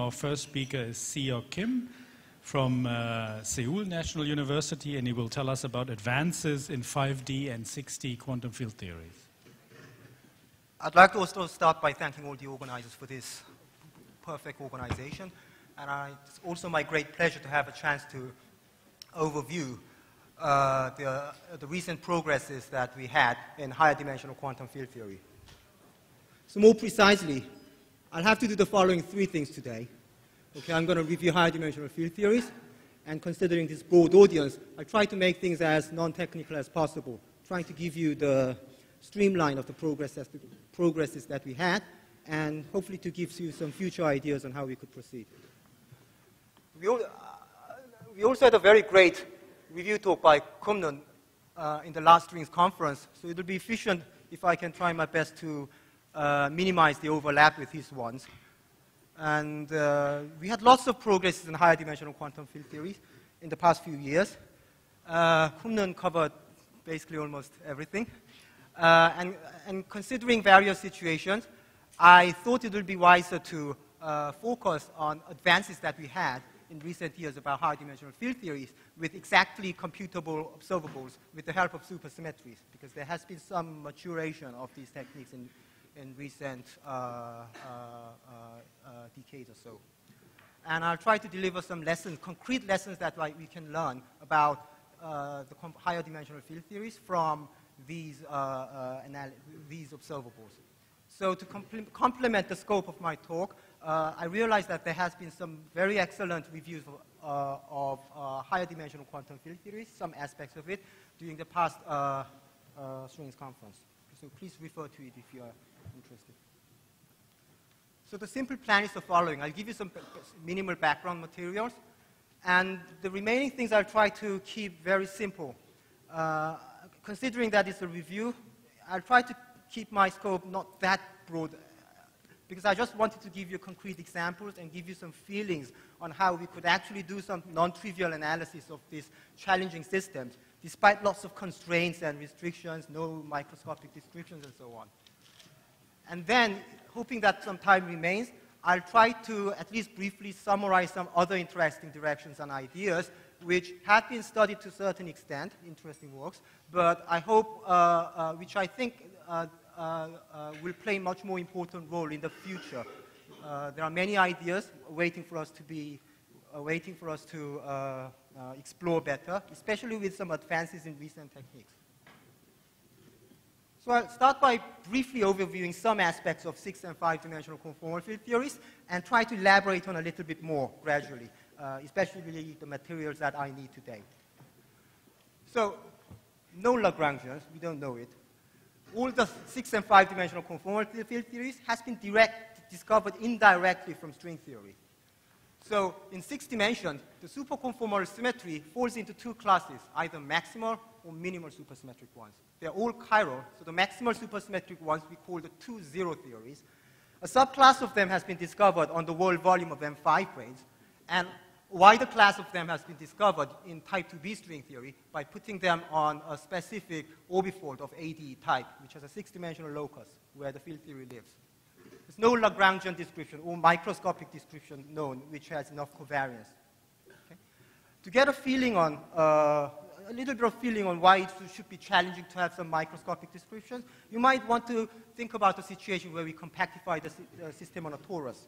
Our first speaker is Seok Kim from uh, Seoul National University, and he will tell us about advances in 5D and 6D quantum field theories. I'd like to also start by thanking all the organizers for this perfect organization. And I, it's also my great pleasure to have a chance to overview uh, the, uh, the recent progresses that we had in higher dimensional quantum field theory. So more precisely, I'll have to do the following three things today. Okay, I'm going to review higher dimensional field theories, and considering this broad audience, I try to make things as non-technical as possible, trying to give you the streamline of the progress the progresses that we had, and hopefully to give you some future ideas on how we could proceed. We, all, uh, we also had a very great review talk by Cumrun uh, in the last strings conference, so it will be efficient if I can try my best to minimize the overlap with these ones. And uh, we had lots of progress in higher dimensional quantum field theory in the past few years. Uh, covered basically almost everything. Uh, and, and, considering various situations, I thought it would be wiser to uh, focus on advances that we had in recent years about higher dimensional field theories with exactly computable observables with the help of supersymmetries, because there has been some maturation of these techniques in, in recent uh, uh, uh, decades or so. And I'll try to deliver some lessons, concrete lessons that like, we can learn about the higher dimensional field theories from these, these observables. So to complement the scope of my talk, uh, I realize that there has been some very excellent reviews of, uh, of uh, higher dimensional quantum field theories, some aspects of it, during the past Strings conference. So please refer to it if you are interested. So the simple plan is the following. I'll give you some minimal background materials, and the remaining things I'll try to keep very simple. Uh, considering that it's a review, I'll try to keep my scope not that broad because I just wanted to give you concrete examples and give you some feelings on how we could actually do some non-trivial analysis of these challenging systems, despite lots of constraints and restrictions, no microscopic descriptions and so on. And then, hoping that some time remains, I'll try to at least briefly summarize some other interesting directions and ideas which have been studied to a certain extent, interesting works, but I hope, uh, uh, which I think uh, uh, uh, will play much more important role in the future. Uh, there are many ideas waiting for us to be, waiting for us to explore better, especially with some advances in recent techniques. Start by briefly overviewing some aspects of six and five dimensional conformal field theories and try to elaborate on a little bit more gradually, uh, especially the materials that I need today. So, no Lagrangians, we don't know it all the six and five dimensional conformal field theories has been direct, discovered indirectly from string theory. So in six dimensions, the superconformal symmetry falls into two classes, either maximal or minimal supersymmetric ones. They're all chiral, so the maximal supersymmetric ones we call the two zero theories. A subclass of them has been discovered on the world volume of M5 branes, and wider class of them has been discovered in type 2b string theory by putting them on a specific orbifold of AD type, which has a six-dimensional locus where the field theory lives. There's no Lagrangian description or microscopic description known which has enough covariance. Okay? To get a feeling on, uh, a little bit of feeling on why it should be challenging to have some microscopic descriptions, you might want to think about a situation where we compactify the uh, system on a torus.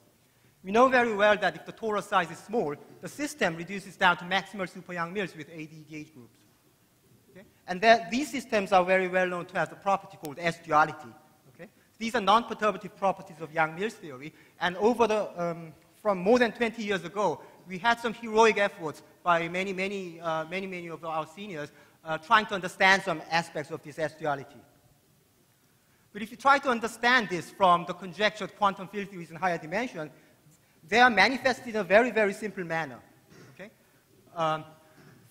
We know very well that if the torus size is small, the system reduces down to maximal super Yang-Mills with AD gauge groups. Okay? And that, these systems are very well known to have the property called S-duality. Okay? These are non-perturbative properties of Yang-Mills theory, and over the, um, from more than 20 years ago, we had some heroic efforts by many, many, uh, many, many of our seniors uh, trying to understand some aspects of this S-duality. But if you try to understand this from the conjectured quantum field theories in higher dimension, they are manifested in a very, very simple manner. Okay? Um,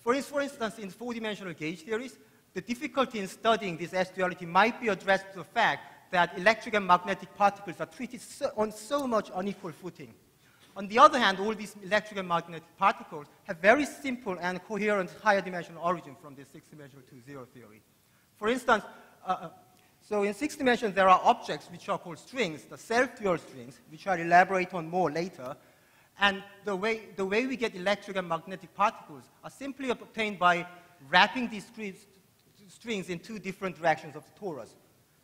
for, for instance, in four-dimensional gauge theories, the difficulty in studying this S-duality might be addressed to the fact that electric and magnetic particles are treated so, on so much unequal footing. On the other hand, all these electric and magnetic particles have very simple and coherent higher dimensional origin from this six-dimensional to zero theory. For instance, uh, uh so in six dimensions, there are objects which are called strings, the self-dual strings, which I'll elaborate on more later. And the way, the way we get electric and magnetic particles are simply obtained by wrapping these strings in two different directions of the torus.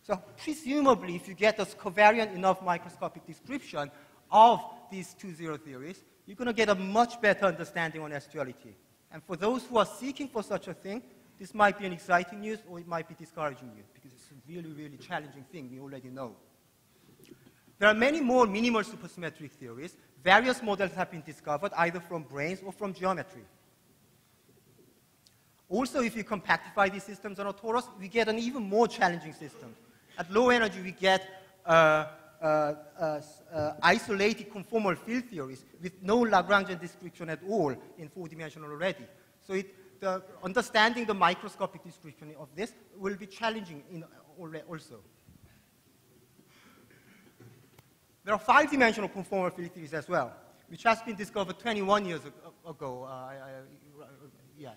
So presumably, if you get a covariant enough microscopic description of these two zero theories, you're going to get a much better understanding on S-duality. And for those who are seeking for such a thing, this might be an exciting news or it might be discouraging news because it's a really, really challenging thing we already know. There are many more minimal supersymmetric theories. Various models have been discovered either from branes or from geometry. Also, if you compactify these systems on a torus, we get an even more challenging system. At low energy, we get uh, isolated conformal field theories with no Lagrangian description at all in four-dimensional already. So it, the, understanding the microscopic description of this will be challenging in, also. There are five-dimensional conformal field theories as well, which has been discovered 21 years ago. Uh, yeah.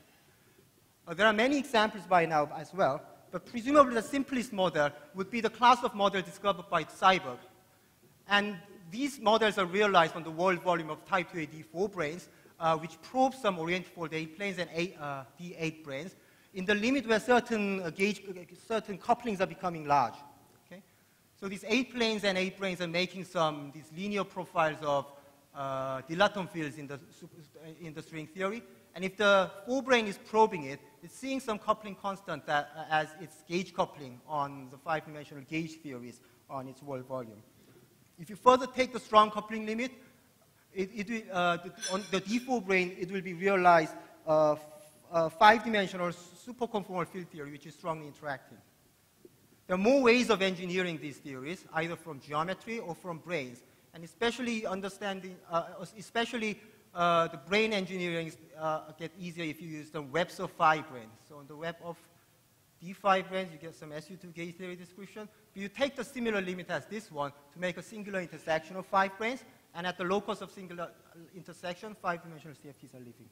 Uh, there are many examples by now as well, but presumably the simplest model would be the class of model discovered by Seiberg, and these models are realized on the world volume of type 2A D4 branes, uh, which probe some orientifold A planes and A, uh, D8 branes in the limit where certain, uh, gauge, uh, certain couplings are becoming large. Okay? So these A planes and A branes are making some these linear profiles of uh, dilaton fields in the, in the string theory. And if the four-brane is probing it, it's seeing some coupling constant that, uh, as its gauge coupling on the five-dimensional gauge theories on its world volume. If you further take the strong coupling limit, it, it uh, the, on the D4 brane, it will be realized uh, uh, five-dimensional superconformal field theory, which is strongly interacting. There are more ways of engineering these theories, either from geometry or from branes, and especially understanding, uh, especially uh, the brane engineering uh, get easier if you use the webs of five branes. So on the web of D5 branes, you get some SU2 gauge theory description. But you take the similar limit as this one to make a singular intersection of five branes, and at the locus of singular uh, intersection, five-dimensional CFTs are living.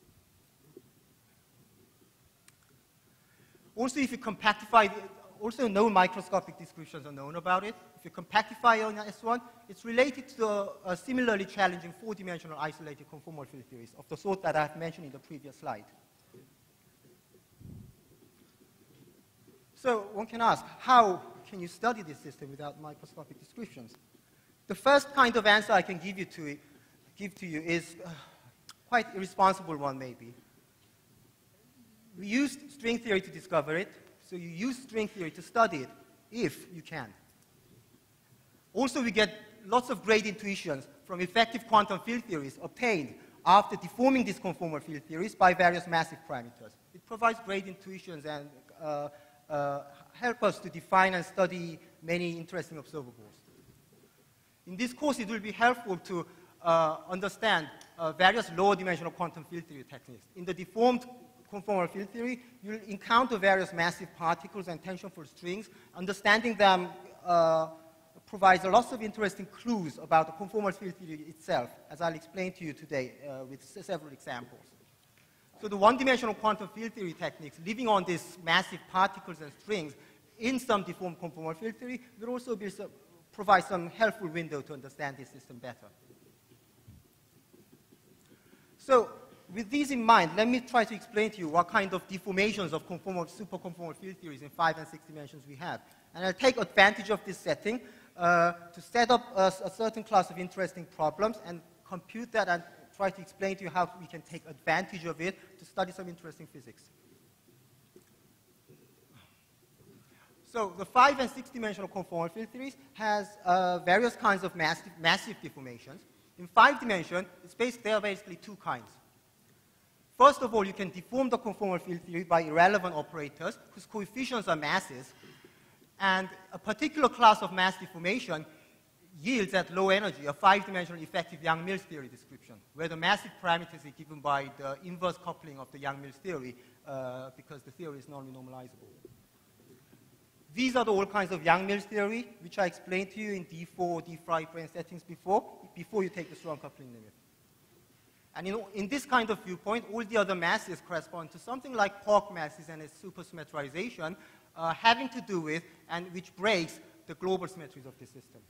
Also, if you compactify, also no microscopic descriptions are known about it. If you compactify on S1, it's related to a, a similarly challenging four-dimensional isolated conformal field theories of the sort that I've mentioned in the previous slide. So one can ask, how can you study this system without microscopic descriptions? The first kind of answer I can give, you to, it, give to you is uh, quite irresponsible one, maybe. We used string theory to discover it, so you use string theory to study it, if you can. Also, we get lots of great intuitions from effective quantum field theories obtained after deforming these conformal field theories by various massive parameters. It provides great intuitions and uh, uh, help us to define and study many interesting observables. In this course, it will be helpful to uh, understand uh, various lower dimensional quantum field theory techniques. In the deformed conformal field theory, you'll encounter various massive particles and tensionful strings. Understanding them uh, provides a lot of interesting clues about the conformal field theory itself, as I'll explain to you today uh, with several examples. So the one-dimensional quantum field theory techniques, living on these massive particles and strings in some deformed conformal field theory, will also be, provide some helpful window to understand this system better. So with these in mind, let me try to explain to you what kind of deformations of conformal, superconformal field theories in five and six dimensions we have. And I'll take advantage of this setting uh, to set up a, a certain class of interesting problems and compute that and try to explain to you how we can take advantage of it to study some interesting physics. So the five and six dimensional conformal field theories has uh, various kinds of massive, massive deformations. In five dimension, based, there are basically two kinds. First of all, you can deform the conformal field theory by irrelevant operators whose coefficients are masses. And a particular class of mass deformation yields at low energy a five-dimensional effective Yang-Mills theory description, where the massive parameters are given by the inverse coupling of the Yang-Mills theory uh, because the theory is non-renormalizable. These are the all kinds of Yang-Mills theory, which I explained to you in D4, D5 brane settings before, before you take the strong coupling limit. And in, in this kind of viewpoint, all the other masses correspond to something like quark masses and its supersymmetrization uh, having to do with and which breaks the global symmetries of the system.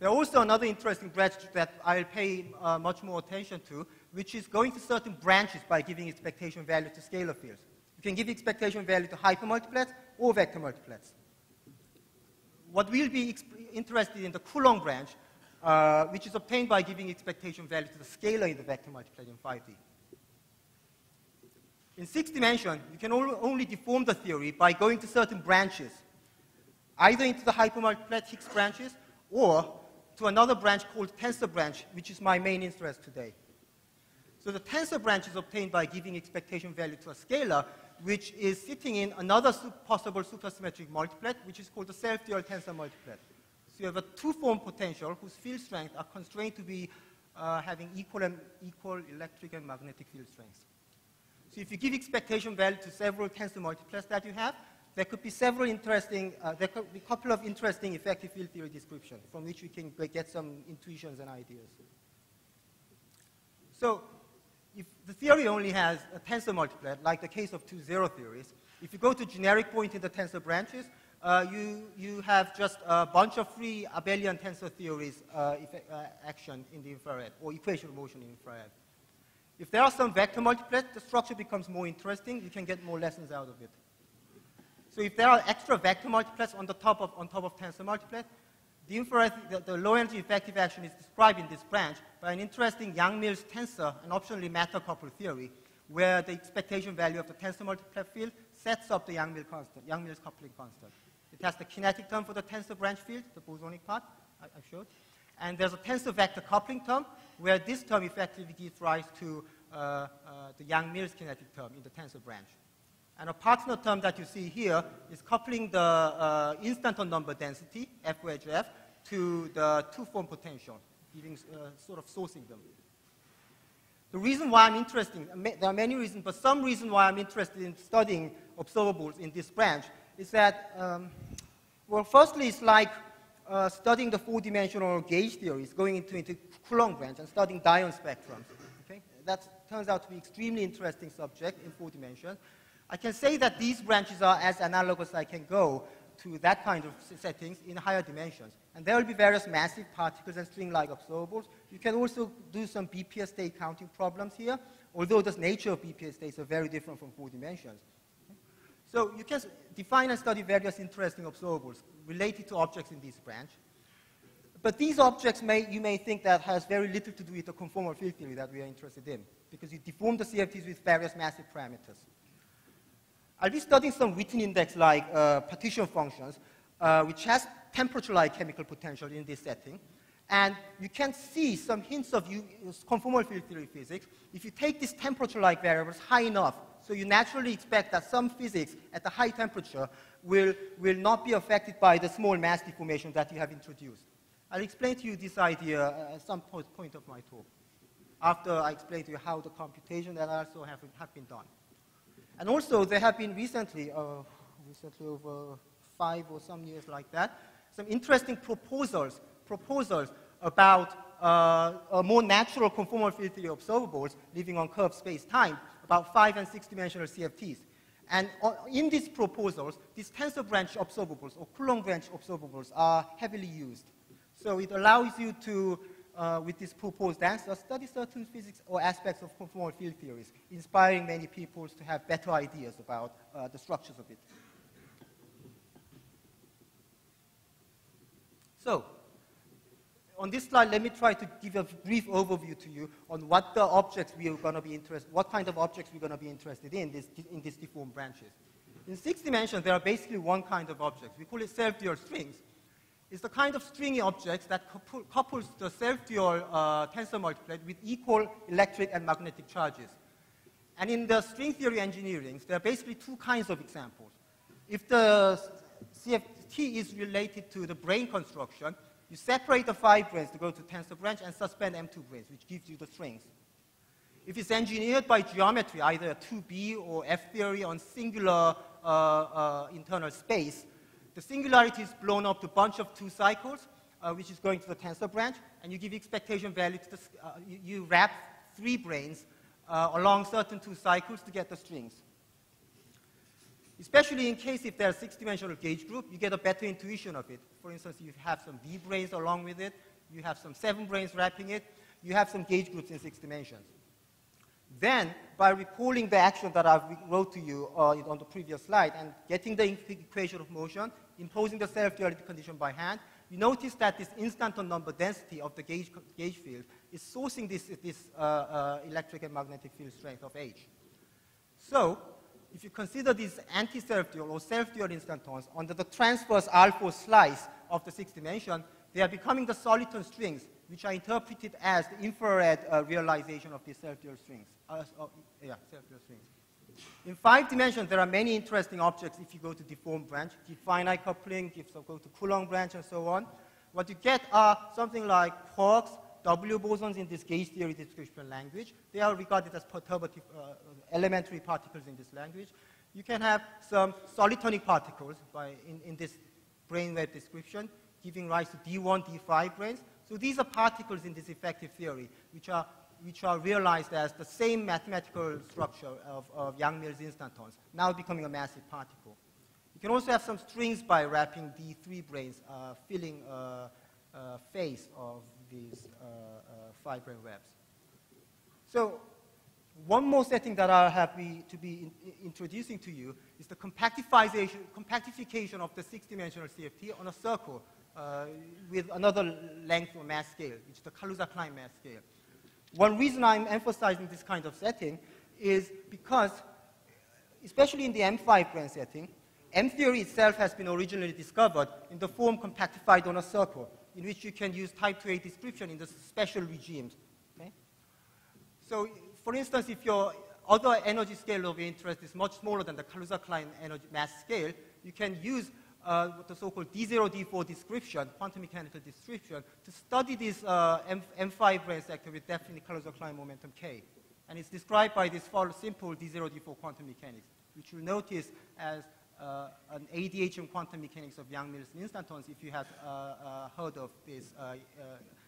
There's also another interesting branch that I'll pay uh, much more attention to, which is going to certain branches by giving expectation value to scalar fields. You can give expectation value to hypermultiplets or vector multiplets. What we'll be interested in the Coulomb branch, uh, which is obtained by giving expectation value to the scalar in the vector multiplet in 5D. In six dimension, you can only deform the theory by going to certain branches, either into the hypermultiplet Higgs branches or to another branch called tensor branch, which is my main interest today. So the tensor branch is obtained by giving expectation value to a scalar, which is sitting in another possible supersymmetric multiplet, which is called the self-dual tensor multiplet. So you have a two-form potential whose field strengths are constrained to be uh, having equal, and, equal electric and magnetic field strengths. So if you give expectation value to several tensor multiplets that you have, there could be several interesting, uh, there could be a couple of interesting effective field theory descriptions from which we can get some intuitions and ideas. So if the theory only has a tensor multiplet, like the case of two zero theories, if you go to generic point in the tensor branches, uh, you, you have just a bunch of free abelian tensor theories uh, uh, action in the infrared, or equation of motion in infrared. If there are some vector multiplets, the structure becomes more interesting. You can get more lessons out of it. So if there are extra vector multiplets on the top of, on top of tensor multiplet, the, the, the low energy effective action is described in this branch by an interesting Yang-Mills tensor and optionally matter couple theory, where the expectation value of the tensor multiplet field sets up the Yang-Mills constant, Yang-Mills coupling constant. It has the kinetic term for the tensor branch field, the bosonic part I, I showed. And there's a tensor vector coupling term, where this term effectively gives rise to uh, uh, the Yang-Mills kinetic term in the tensor branch. And a partner term that you see here is coupling the uh, instanton number density, F wedge F, to the two-form potential, giving, uh, sort of sourcing them. The reason why I'm interested, there are many reasons, but some reason why I'm interested in studying observables in this branch is that, um, well, firstly, it's like uh, studying the four-dimensional gauge theories, going into, into Coulomb branch and studying dyon spectrums. Okay? That turns out to be extremely interesting subject in four dimensions. I can say that these branches are as analogous as I can go to that kind of settings in higher dimensions. And there will be various massive particles and string-like observables. You can also do some BPS state counting problems here, although the nature of BPS states are very different from four dimensions. So you can define and study various interesting observables related to objects in this branch. But these objects, may, you may think that has very little to do with the conformal field theory that we are interested in, because you deform the CFTs with various massive parameters. I'll be studying some Witten index like uh, partition functions, uh, which has temperature-like chemical potential in this setting. And you can see some hints of conformal field theory physics. If you take these temperature-like variables high enough, so you naturally expect that some physics at the high temperature will, will not be affected by the small mass deformation that you have introduced. I'll explain to you this idea at some point of my talk, after I explain to you how the computation that also have, have been done. And also, there have been recently, uh, recently over five or some years like that, some interesting proposals, proposals about uh, a more natural conformal field theory observables living on curved space-time, about five and six-dimensional CFTs. And in these proposals, these tensor branch observables or Coulomb branch observables are heavily used. So it allows you to, uh, with this proposed answer, study certain physics or aspects of conformal field theories, inspiring many people to have better ideas about uh, the structures of it. So, on this slide, let me try to give a brief overview to you on what the objects we are going to be interested, what kind of objects we're going to be interested in this, in these deformed branches. In six dimensions, there are basically one kind of objects. We call it self-dual strings. It's the kind of stringy objects that couples the self-dual uh, tensor multiplet with equal electric and magnetic charges. And in the string theory engineering, there are basically two kinds of examples. If the CFT is related to the brane construction, you separate the five branes to go to tensor branch and suspend M2 branes, which gives you the strings. If it's engineered by geometry, either 2B or F theory on singular uh, uh, internal space, the singularity is blown up to a bunch of two cycles, uh, which is going to the tensor branch, and you give expectation value to the, uh, you, you, wrap three branes uh, along certain two cycles to get the strings. Especially in case if there's six-dimensional gauge group, you get a better intuition of it. For instance, you have some V branes along with it, You have some seven branes wrapping it. You have some gauge groups in six dimensions. Then, by recalling the action that I wrote to you uh, on the previous slide and getting the equation of motion, imposing the self-duality condition by hand, you notice that this instanton number density of the gauge, gauge field is sourcing this, this uh, uh, electric and magnetic field strength of H. So, if you consider these anti-self-dual or self-dual instantons under the transverse alpha slice of the sixth dimension, they are becoming the soliton strings, which are interpreted as the infrared uh, realization of these self-dual strings. Uh, uh, yeah, self-dual strings. In five dimensions, there are many interesting objects if you go to deformed branch, finite coupling, if you go to Coulomb branch, and so on. What you get are something like quarks, W bosons in this gauge theory description language. They are regarded as perturbative uh, elementary particles in this language. You can have some solitonic particles by, in, in this web description, giving rise to D1, D5 branes. So these are particles in this effective theory, which are, which are realized as the same mathematical structure of, of Yang-Mills instantons, now becoming a massive particle. You can also have some strings by wrapping D3 branes, uh, filling a, a face of these uh, uh, five brane webs. So one more setting that I'll have be, to be in, introducing to you is the compactification, compactification of the six-dimensional CFT on a circle uh, with another length or mass scale, which is the Kaluza-Klein mass scale. One reason I'm emphasizing this kind of setting is because, especially in the M5 brane setting, M theory itself has been originally discovered in the form compactified on a circle, in which you can use type 2A description in the special regimes. Okay? So, for instance, if your other energy scale of interest is much smaller than the Kaluza-Klein energy mass scale, you can use uh, the so-called D0, D4 description, quantum mechanical description, to study this uh, M M5 brane sector with definite Kaluza-Klein momentum K. And it's described by this simple D0, D4 quantum mechanics, which you'll notice as uh, an ADHM quantum mechanics of Yang-Mills instantons if you have uh, uh, heard of this, uh,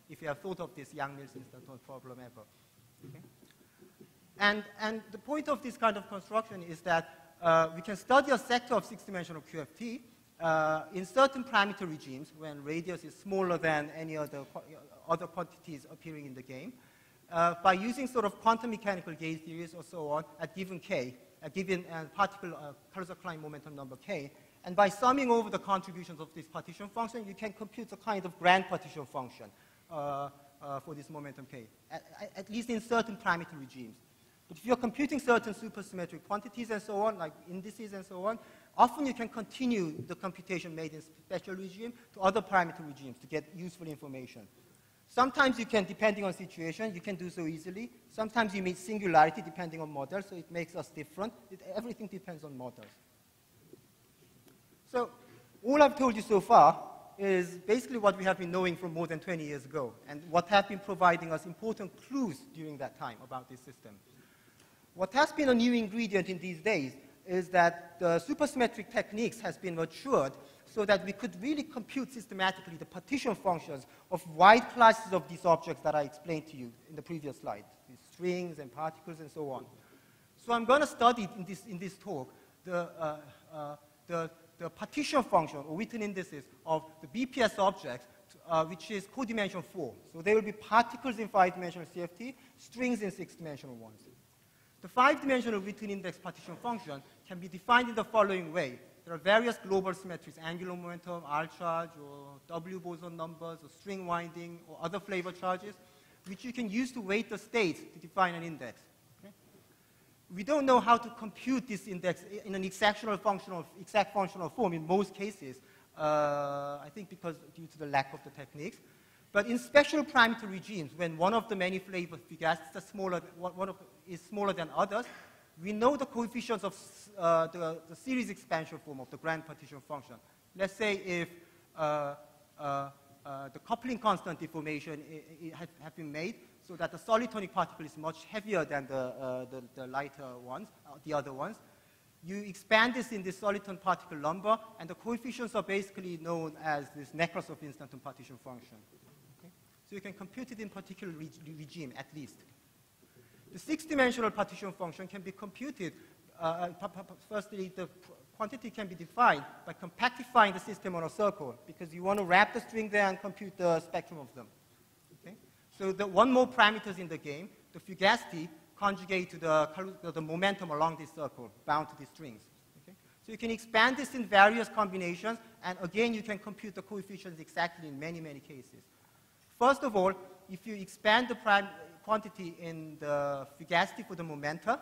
if you have thought of this Yang-Mills instanton problem ever. Okay? And, and the point of this kind of construction is that we can study a sector of six-dimensional QFT uh, in certain parameter regimes, when radius is smaller than any other, other quantities appearing in the game, uh, by using sort of quantum mechanical gauge theories or so on at given k, a given uh, particle uh, Kaluza-Klein momentum number k, and by summing over the contributions of this partition function, you can compute a kind of grand partition function uh, uh, for this momentum k, at, at, least in certain parameter regimes. But if you're computing certain supersymmetric quantities and so on, like indices and so on, often you can continue the computation made in special regime to other parameter regimes to get useful information. Sometimes you can, depending on situation, you can do so easily. Sometimes you meet singularity depending on models, so it makes us different. It, everything depends on models. So all I've told you so far is basically what we have been knowing from more than 20 years ago, and what have been providing us important clues during that time about this system. What has been a new ingredient in these days is that the supersymmetric techniques has been matured so that we could really compute systematically the partition functions of wide classes of these objects that I explained to you in the previous slide, these strings and particles and so on. So I'm going to study in this, in this talk the, uh, uh, the, the, partition function or Witten indices of the BPS objects, uh, which is codimension 4. So there will be particles in five-dimensional CFT, strings in six-dimensional ones. The five-dimensional Witten index partition function can be defined in the following way. There are various global symmetries, angular momentum, R charge, or W boson numbers, or string winding, or other flavor charges, which you can use to weight the states to define an index. We don't know how to compute this index in an functional, exact functional form in most cases, uh, I think because due to the lack of the techniques. But in special parameter regimes, when one of the many flavor figures is smaller, one of, is smaller than others, we know the coefficients of uh, the, the, series expansion form of the grand partition function. Let's say if uh, uh, uh the coupling constant deformation has have been made so that the solitonic particle is much heavier than the, uh, the, the, lighter ones, uh, the other ones. You expand this in the soliton particle number, and the coefficients are basically known as this Nekrasov instanton partition function. Okay? So you can compute it in particular reg regime, at least. The six-dimensional partition function can be computed. Uh, uh firstly, the quantity can be defined by compactifying the system on a circle because you want to wrap the string there and compute the spectrum of them. So the one more parameters in the game, the fugacity conjugate to the, the momentum along this circle bound to these strings. Okay? So you can expand this in various combinations, and again, you can compute the coefficients exactly in many, many cases. First of all, if you expand the prime quantity in the fugacity for the momenta,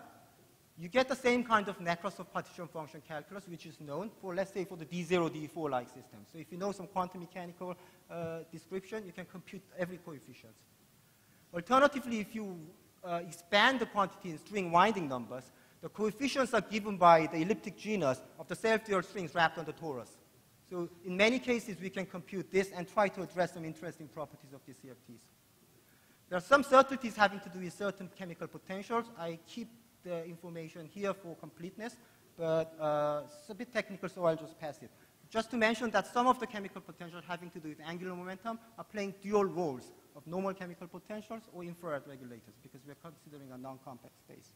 you get the same kind of Nekrasov partition function calculus, which is known for, let's say, for the D0, D4 like system. So if you know some quantum mechanical uh, description, you can compute every coefficient. Alternatively, if you uh, expand the quantity in string winding numbers, the coefficients are given by the elliptic genus of the self-dual strings wrapped on the torus. So in many cases, we can compute this and try to address some interesting properties of these CFTs. There are some certainties having to do with certain chemical potentials. I keep the information here for completeness, but uh, it's a bit technical, so I'll just pass it. Just to mention that some of the chemical potentials having to do with angular momentum are playing dual roles of normal chemical potentials or infrared regulators because we're considering a non-compact space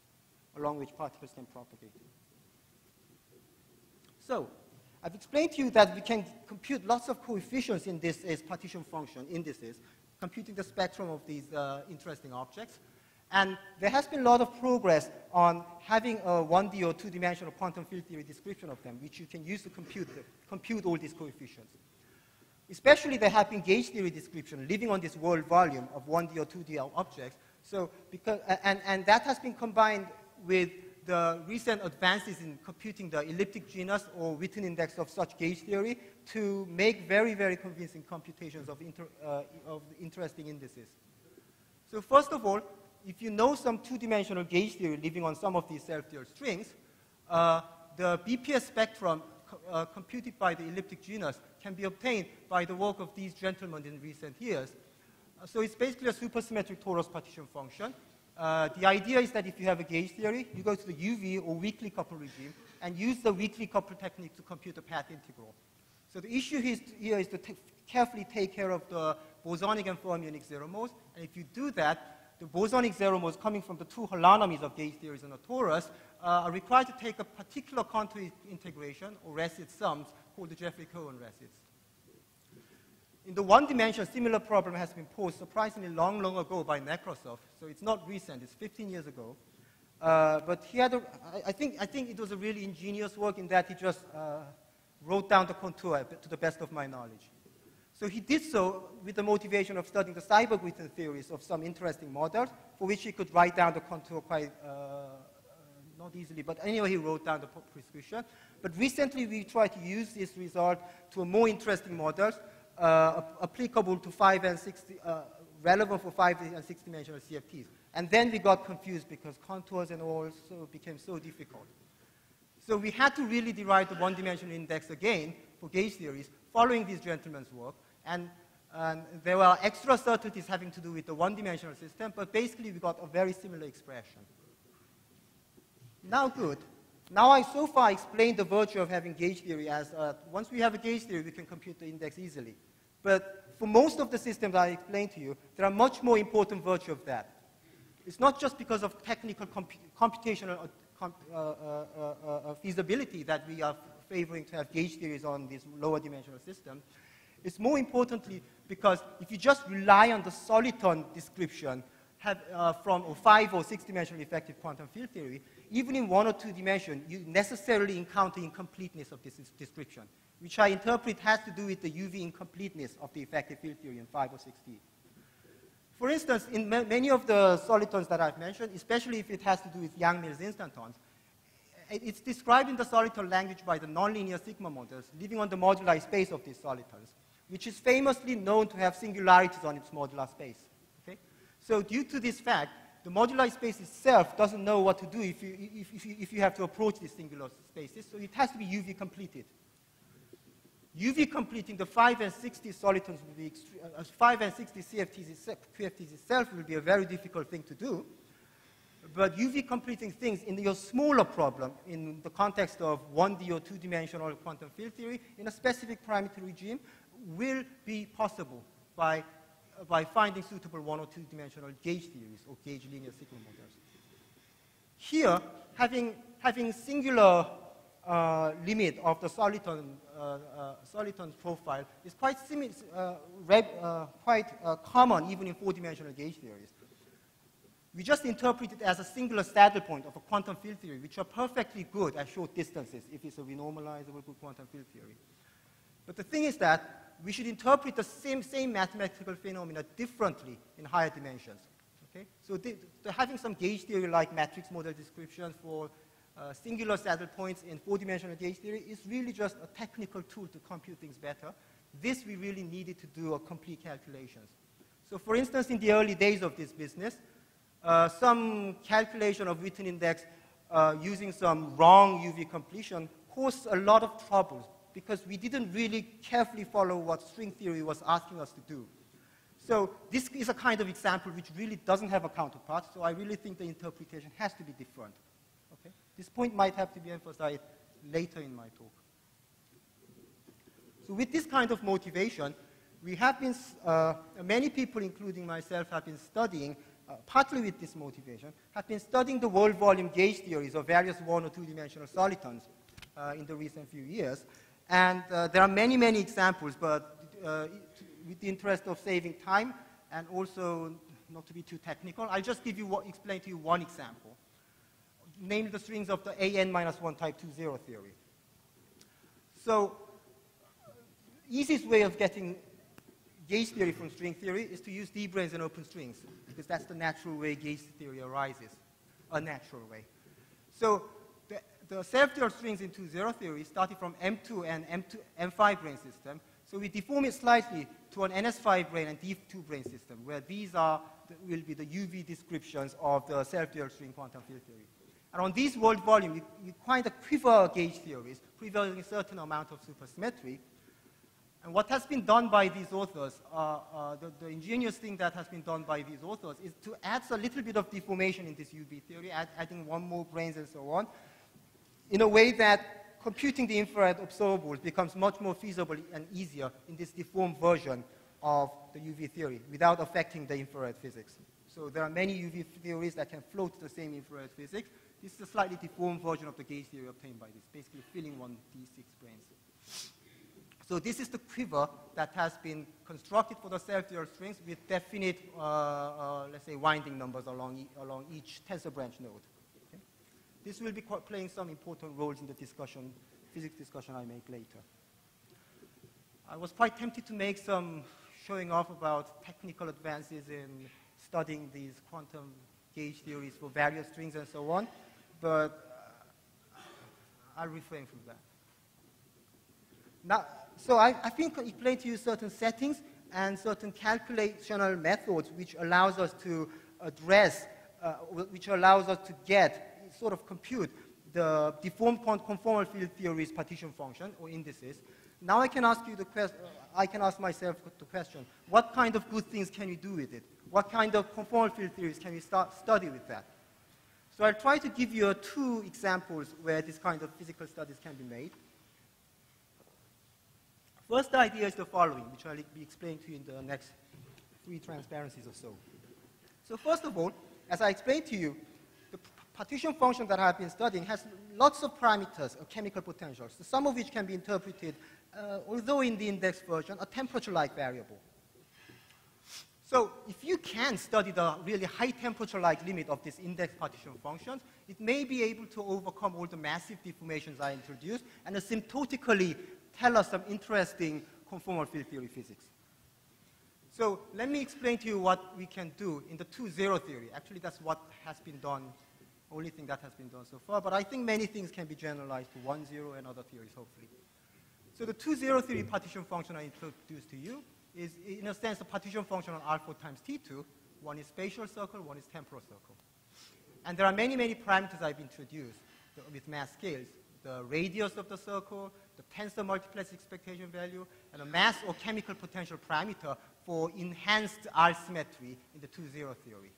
along which particles can propagate. So, I've explained to you that we can compute lots of coefficients in this partition function indices, computing the spectrum of these uh, interesting objects. And there has been a lot of progress on having a 1D or two-dimensional quantum field theory description of them, which you can use to compute, the, compute all these coefficients. Especially there have been gauge theory description living on this world volume of 1D or 2D objects. So because, and, and that has been combined with the recent advances in computing the elliptic genus or Witten index of such gauge theory to make very, very convincing computations of, inter, uh, of interesting indices. So first of all, if you know some two-dimensional gauge theory living on some of these self-dual strings, uh, the BPS spectrum co uh, computed by the elliptic genus can be obtained by the work of these gentlemen in recent years. So it's basically a supersymmetric torus partition function. Uh, the idea is that if you have a gauge theory, you go to the UV or weakly coupled regime and use the weakly coupled technique to compute the path integral. So the issue here is to carefully take care of the bosonic and fermionic zero modes. And if you do that, the bosonic zero modes coming from the two holonomies of gauge theories on a torus uh, are required to take a particular contour integration, or residue sums, called the Jeffrey-Kirwan residues. In the one dimension, similar problem has been posed surprisingly long, long ago by Nekrasov. So it's not recent, it's 15 years ago. Uh, but he had a, I, think, I think it was a really ingenious work in that he just uh, wrote down the contour to the best of my knowledge. So he did so with the motivation of studying the Seiberg-Witten theories of some interesting models, for which he could write down the contour quite uh, uh, not easily, but anyway, he wrote down the prescription. But recently, we tried to use this result to a more interesting models uh, applicable to 5 and 60, uh, relevant for 5 and 6 dimensional CFTs. And then we got confused because contours and all so became so difficult. So we had to really derive the one-dimensional index again for gauge theories, following this gentleman's work. And, and there were extra certainties having to do with the one-dimensional system, but basically we got a very similar expression. Now good. Now I so far explained the virtue of having gauge theory as uh, once we have a gauge theory, we can compute the index easily. But for most of the systems I explained to you, there are much more important virtue of that. It's not just because of technical computational uh, comp uh, uh, uh, feasibility that we are favoring to have gauge theories on this lower dimensional system. It's more importantly because if you just rely on the soliton description have, uh, from a five or six dimensional effective quantum field theory, even in one or two dimensions, you necessarily encounter incompleteness of this description, which I interpret has to do with the UV incompleteness of the effective field theory in 5 or 6D. For instance, in ma many of the solitons that I've mentioned, especially if it has to do with Yang-Mills instantons, it's described in the soliton language by the nonlinear sigma models living on the moduli space of these solitons which is famously known to have singularities on its moduli space. So due to this fact, the moduli space itself doesn't know what to do if you, if, if, you, if you have to approach these singular spaces, so it has to be UV completed. UV completing the 5 and 60 solitons will be, uh, 5 and 60 CFTs, itself will be a very difficult thing to do. But UV completing things in your smaller problem, in the context of 1D or two-dimensional quantum field theory, in a specific parameter regime, will be possible by, by finding suitable one or two-dimensional gauge theories or gauge linear sigma models. Here, having, having singular uh, limit of the soliton, uh, uh, soliton profile is quite, uh, uh, quite uh, common even in four-dimensional gauge theories. We just interpret it as a singular saddle point of a quantum field theory, which are perfectly good at short distances if it's a renormalizable quantum field theory. But the thing is that we should interpret the same, same mathematical phenomena differently in higher dimensions. Okay? So the, the having some gauge theory-like matrix model description for uh, singular saddle points in four-dimensional gauge theory is really just a technical tool to compute things better. This we really needed to do a complete calculations. So for instance, in the early days of this business, uh, some calculation of Witten index uh, using some wrong UV completion caused a lot of troubles because we didn't really carefully follow what string theory was asking us to do. So this is a kind of example which really doesn't have a counterpart, so I really think the interpretation has to be different. Okay? This point might have to be emphasized later in my talk. So with this kind of motivation, we have been, uh, many people, including myself, have been studying uh, partly with this motivation, have been studying the world volume gauge theories of various one or two-dimensional solitons uh, in the recent few years. And uh, there are many, many examples, but uh, with the interest of saving time and also not to be too technical, I'll just give you what, explain to you one example, namely the strings of the AN minus 1 type 2 zero theory. So, easiest way of getting gauge theory from string theory is to use d-branes and open strings, because that's the natural way gauge theory arises, a natural way. So the, the self-dual strings in 2-0 theory started from M2 and M2, M5 brane system. So we deform it slightly to an NS5 brane and D2 brane system, where these are the, will be the UV descriptions of the self-dual string quantum field theory. And on these world volume, we, we kind of quiver gauge theories, preserving a certain amount of supersymmetry. And what has been done by these authors, uh, uh, the, the, ingenious thing that has been done by these authors is to add a little bit of deformation in this UV theory, add, adding one more branes and so on, in a way that computing the infrared observables becomes much more feasible and easier in this deformed version of the UV theory without affecting the infrared physics. So there are many UV theories that can float the same infrared physics. This is a slightly deformed version of the gauge theory obtained by this, basically filling one D6 branes. So this is the quiver that has been constructed for the self-dual strings with definite, uh, uh, let's say, winding numbers along, e along each tensor branch node. This will be playing some important roles in the discussion, physics discussion I make later. I was quite tempted to make some showing off about technical advances in studying these quantum gauge theories for various strings and so on, but uh, I'll refrain from that. Now, so I, I think I explained to you certain settings and certain calculational methods which allows us to address, uh, which allows us to get, sort of compute the deformed conformal field theory's partition function or indices. Now I can ask you the question, uh, I can ask myself the question, what kind of good things can you do with it? What kind of conformal field theories can you start study with that? So I'll try to give you two examples where this kind of physical studies can be made. First idea is the following, which I'll be explaining to you in the next three transparencies or so. So first of all, as I explained to you, partition function that I've been studying has lots of parameters of chemical potentials, some of which can be interpreted, uh, although in the index version, a temperature-like variable. So if you can study the really high temperature-like limit of this index partition function, it may be able to overcome all the massive deformations I introduced and asymptotically tell us some interesting conformal field theory physics. So let me explain to you what we can do in the 2-0 theory. Actually, that's what has been done, only thing that has been done so far, but I think many things can be generalized to 1-0 and other theories, hopefully. So the 2-0 theory partition function I introduced to you is, in a sense, a partition function on R4 times T2. One is spatial circle, one is temporal circle. And there are many, many parameters I've introduced with mass scales. The radius of the circle, the tensor multiplet's expectation value, and a mass or chemical potential parameter for enhanced R symmetry in the 2-0 theory.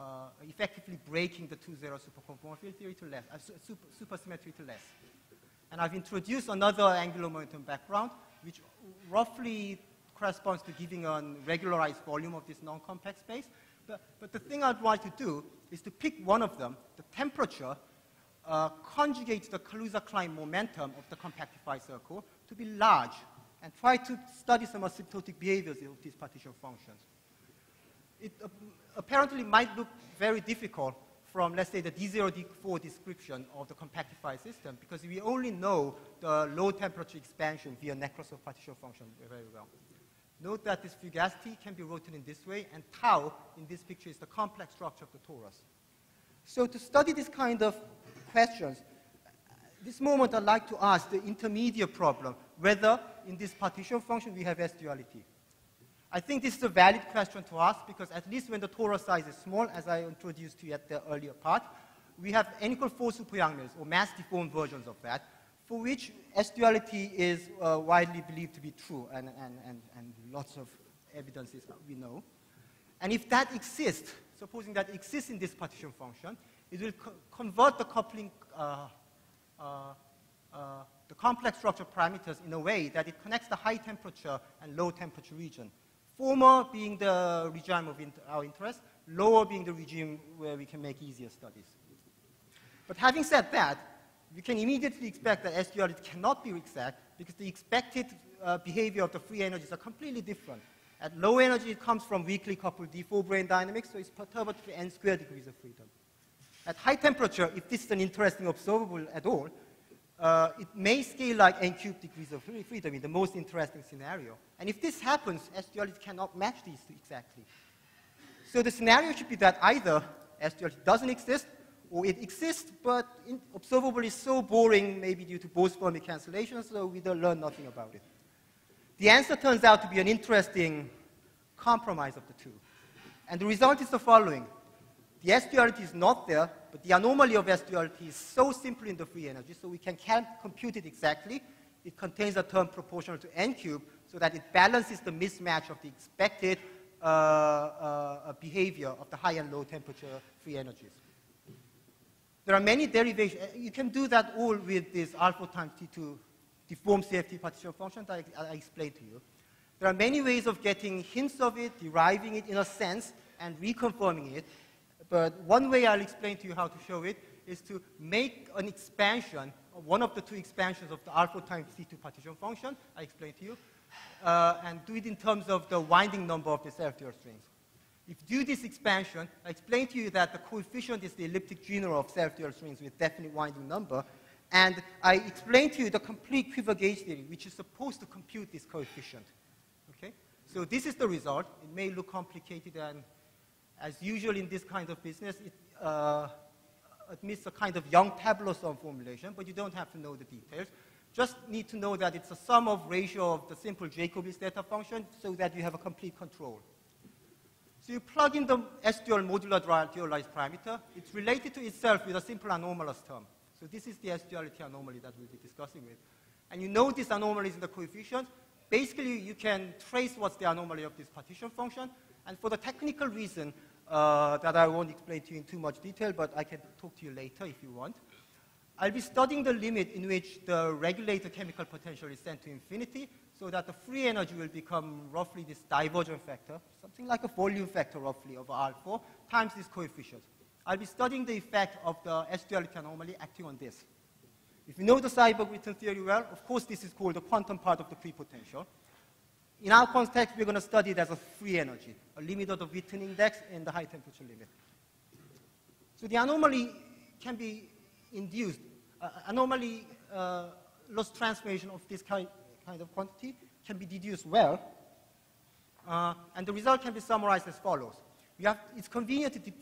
Uh, effectively breaking the 2-0 superconformal field theory to less, uh, super, supersymmetry to less. And I've introduced another angular momentum background, which roughly corresponds to giving a regularized volume of this non-compact space. But, but the thing I'd like to do is to pick one of them, the temperature, uh, conjugate the Kaluza-Klein momentum of the compactified circle to be large and try to study some asymptotic behaviors of these partition functions. It apparently might look very difficult from, let's say, the D0, D4 description of the compactified system because we only know the low temperature expansion via Nekrasov partition function very well. Note that this fugacity can be written in this way, and tau in this picture is the complex structure of the torus. So to study this kind of questions, this moment I'd like to ask the intermediate problem, whether in this partition function we have S duality. I think this is a valid question to ask because at least when the torus size is small, as I introduced to you at the earlier part, we have n equal 4 super Yang-Mills or mass deformed versions of that, for which S duality is uh, widely believed to be true and, and, and, and lots of evidences we know. And if that exists, supposing that exists in this partition function, it will co convert the coupling, uh, uh, uh, the complex structure parameters in a way that it connects the high temperature and low temperature region. Former being the regime of inter our interest, lower being the regime where we can make easier studies. But having said that, we can immediately expect that S duality cannot be exact because the expected uh, behavior of the free energies are completely different. At low energy, it comes from weakly coupled D4 brane dynamics, so it's perturbed to n squared degrees of freedom. At high temperature, if this is an interesting observable at all, uh, it may scale like n cubed degrees of freedom in the most interesting scenario. And if this happens, S duality cannot match these two exactly. So the scenario should be that either S duality doesn't exist, or it exists, but observable is so boring, maybe due to Bose-Fermi cancellation, so we don't learn nothing about it. The answer turns out to be an interesting compromise of the two. And the result is the following. The S duality is not there, but the anomaly of S duality is so simple in the free energy, so we can compute it exactly. It contains a term proportional to n cubed, so that it balances the mismatch of the expected uh, uh, behavior of the high and low temperature free energies. There are many derivations. You can do that all with this alpha times T2 deformed CFT partition function that I, I explained to you. There are many ways of getting hints of it, deriving it in a sense, and reconfirming it. But one way I'll explain to you how to show it is to make an expansion one of the two expansions of the alpha times C2 partition function, I explained to you, uh, and do it in terms of the winding number of the self-dual strings. If you do this expansion, I explained to you that the coefficient is the elliptic genera of self-dual strings with definite winding number, and I explained to you the complete quiver gauge theory, which is supposed to compute this coefficient. Okay? So this is the result. It may look complicated and as usual in this kind of business, it uh, admits a kind of Young tableau sum formulation, but you don't have to know the details. Just need to know that it's a sum of ratio of the simple Jacobi's theta function so that you have a complete control. So you plug in the S-dual modular dualized parameter. It's related to itself with a simple anomalous term. So this is the S-duality anomaly that we'll be discussing with. And you know this anomaly is in the coefficient. Basically, you can trace what's the anomaly of this partition function. And for the technical reason, uh, that I won't explain to you in too much detail, but I can talk to you later if you want. I'll be studying the limit in which the regulator chemical potential is sent to infinity so that the free energy will become roughly this divergence factor, something like a volume factor roughly of R4 times this coefficient. I'll be studying the effect of the S-duality anomaly acting on this. If you know the Seiberg-Witten theory well, of course this is called the quantum part of the prepotential. In our context, we're going to study it as a free energy, a limit of the Witten index in the high temperature limit. So the anomaly can be induced. Uh, anomaly uh, loss transformation of this kind, kind of quantity can be deduced well. Uh, and the result can be summarized as follows. Have, it's convenient to de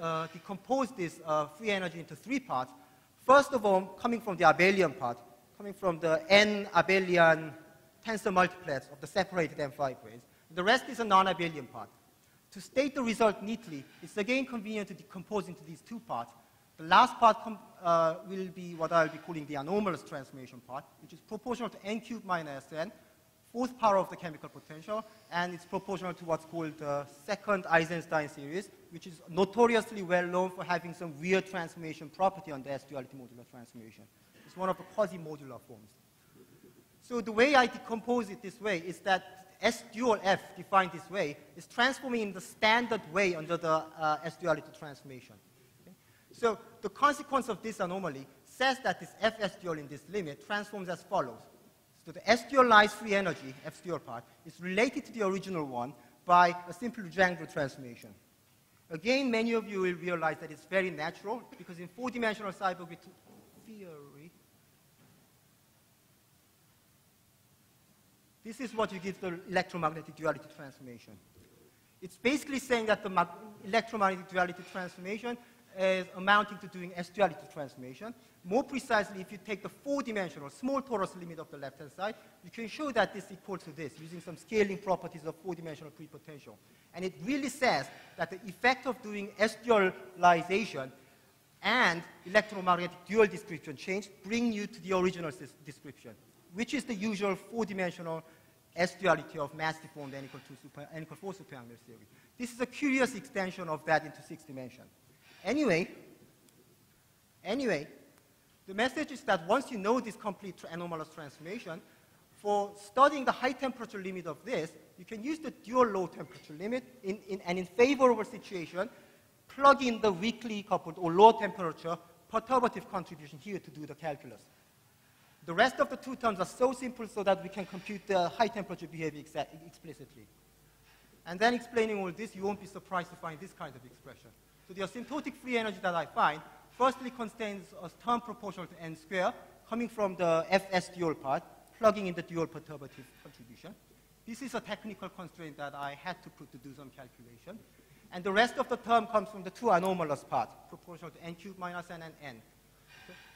uh, decompose this uh, free energy into three parts. First of all, coming from the abelian part, coming from the n abelian tensor multiplets of the separated M5 branes. The rest is a non-abelian part. To state the result neatly, it's again convenient to decompose into these two parts. The last part uh, will be what I'll be calling the anomalous transformation part, which is proportional to n cubed minus n, fourth power of the chemical potential, and it's proportional to what's called the second Eisenstein series, which is notoriously well known for having some weird transformation property on the S-duality modular transformation. It's one of the quasi-modular forms. So the way I decompose it this way is that S dual F defined this way is transforming in the standard way under the uh, S duality transformation. Okay? So the consequence of this anomaly says that this F S dual in this limit transforms as follows. So the S dualized free energy, F dual part, is related to the original one by a simple Legendre transformation. Again, many of you will realize that it's very natural because in four-dimensional cyber theory, this is what you give the electromagnetic duality transformation. It's basically saying that the electromagnetic duality transformation is amounting to doing S-duality transformation. More precisely, if you take the four-dimensional small torus limit of the left-hand side, you can show that this equals to this using some scaling properties of four-dimensional prepotential. And it really says that the effect of doing S-dualization and electromagnetic dual description change bring you to the original description, which is the usual four-dimensional S-duality of mass deformed n equal, to super, n equal 4 super Yang-Mills theory. This is a curious extension of that into six dimension. Anyway, anyway, the message is that once you know this complete anomalous transformation, for studying the high temperature limit of this, you can use the dual low temperature limit, in, in, and in favorable situation, plug in the weakly coupled or low temperature perturbative contribution here to do the calculus. The rest of the two terms are so simple so that we can compute the high temperature behavior explicitly. And then explaining all this, you won't be surprised to find this kind of expression. So the asymptotic free energy that I find firstly contains a term proportional to n square coming from the Fs dual part, plugging in the dual perturbative contribution. This is a technical constraint that I had to put to do some calculation. And the rest of the term comes from the two anomalous part, proportional to n cubed minus n and n.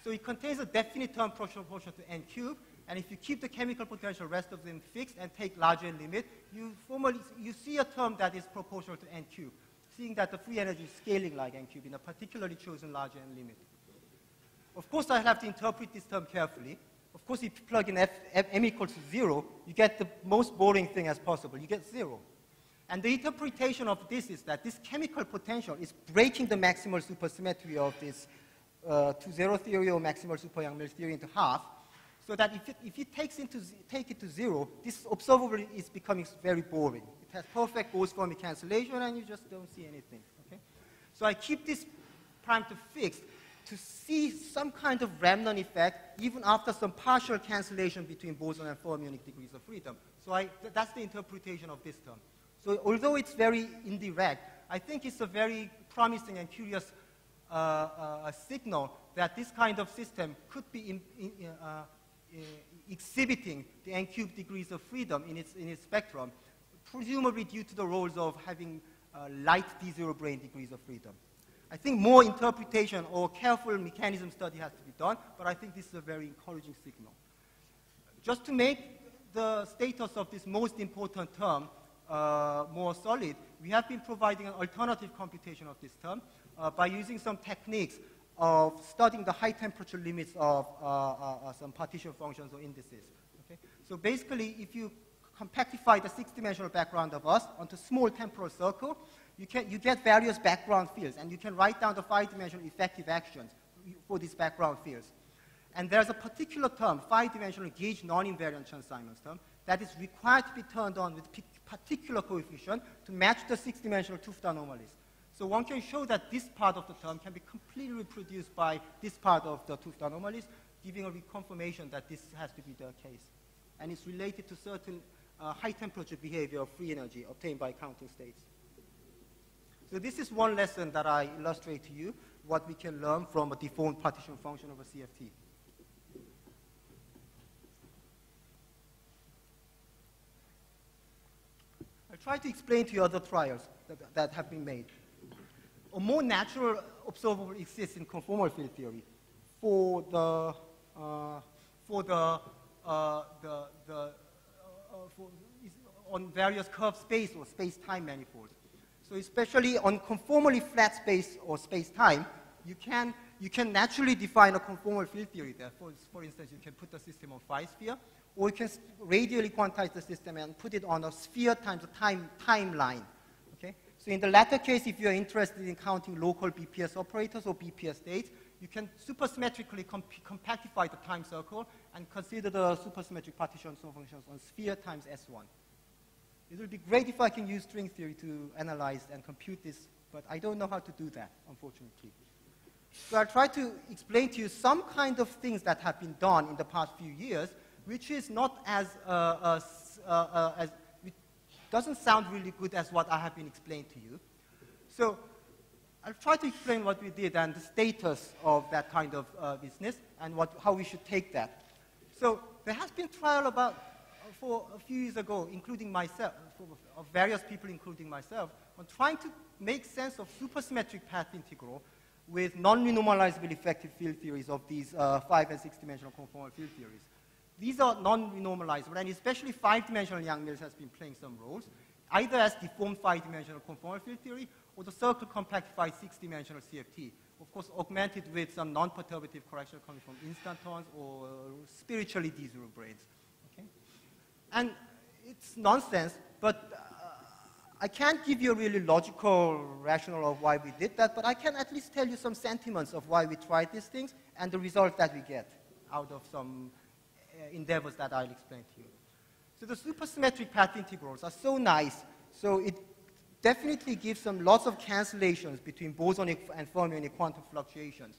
So it contains a definite term proportional to n cubed, and if you keep the chemical potential rest of them fixed and take large N limit, you formally you see a term that is proportional to n cubed, seeing that the free energy is scaling like n cubed in a particularly chosen larger n limit. Of course, I have to interpret this term carefully. Of course, if you plug in f, f, m equals to zero, you get the most boring thing as possible. You get zero. And the interpretation of this is that this chemical potential is breaking the maximal supersymmetry of this uh, 2-0 theory or maximal super Yang-Mills theory into half, so that if it, if it takes into take it to zero, this observable is becoming very boring. It has perfect Bose-Fermi cancellation, and you just don't see anything. Okay? So I keep this prime to fixed to see some kind of remnant effect even after some partial cancellation between boson and fermionic degrees of freedom. So I, th that's the interpretation of this term. So although it's very indirect, I think it's a very promising and curious a signal that this kind of system could be in, in, uh, uh, exhibiting the n cubed degrees of freedom in its, in its spectrum, presumably due to the roles of having uh, light D0 brane degrees of freedom. I think more interpretation or careful mechanism study has to be done, but I think this is a very encouraging signal. Just to make the status of this most important term uh, more solid, we have been providing an alternative computation of this term uh, by using some techniques of studying the high temperature limits of uh, uh, uh, some partition functions or indices. Okay? So basically, if you compactify the six-dimensional background of us onto small temporal circle, you, can, you get various background fields, and you can write down the five-dimensional effective actions for these background fields. And there's a particular term, five-dimensional gauge non-invariant Chern-Simons term, that is required to be turned on with particular coefficient to match the six-dimensional 't Hooft anomalies. So one can show that this part of the term can be completely reproduced by this part of the 't Hooft anomalies, giving a reconfirmation that this has to be the case. And it's related to certain uh, high temperature behavior of free energy obtained by counting states. So this is one lesson that I illustrate to you, what we can learn from a deformed partition function of a CFT. I'll try to explain to you other trials that, that have been made a more natural observable exists in conformal field theory for the, uh, for the, uh, the, the uh, for, on various curved space or space-time manifolds. So especially on conformally flat space or space-time, you can, you can naturally define a conformal field theory there. For, for instance, you can put the system on five sphere, or you can radially quantize the system and put it on a sphere times a time timeline. So in the latter case, if you're interested in counting local BPS operators or BPS states, you can supersymmetrically comp compactify the time circle and consider the supersymmetric partition functions on sphere times S1. It would be great if I can use string theory to analyze and compute this, but I don't know how to do that, unfortunately. So I'll try to explain to you some kind of things that have been done in the past few years, which is not as, uh, uh, uh, as it doesn't sound really good as what I have been explaining to you. So I'll try to explain what we did and the status of that kind of uh, business and what, how we should take that. So there has been trial about uh, for a few years ago, including myself, of various people, including myself, on trying to make sense of supersymmetric path integral with non-renormalizable effective field theories of these uh, five and six-dimensional conformal field theories. These are non-renormalizable, and especially five-dimensional Yang-Mills has been playing some roles, either as deformed five-dimensional conformal field theory or the circle compactified six-dimensional CFT, of course augmented with some non-perturbative correction coming from instantons or spiritually D-zero branes. Okay? And it's nonsense, but uh, I can't give you a really logical rationale of why we did that, but I can at least tell you some sentiments of why we tried these things and the results that we get out of some uh, Uh, endeavors that I'll explain to you. So the supersymmetric path integrals are so nice, so it definitely gives them lots of cancellations between bosonic and fermionic quantum fluctuations.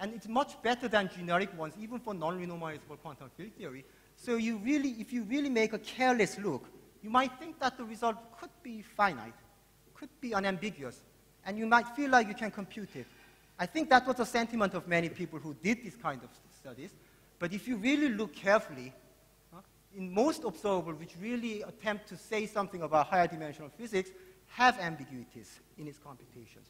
And it's much better than generic ones, even for non-renormalizable quantum field theory. So you really, if you really make a careless look, you might think that the result could be finite, could be unambiguous, and you might feel like you can compute it. I think that was the sentiment of many people who did this kind of studies. But if you really look carefully, in most observables which really attempt to say something about higher dimensional physics, have ambiguities in its computations.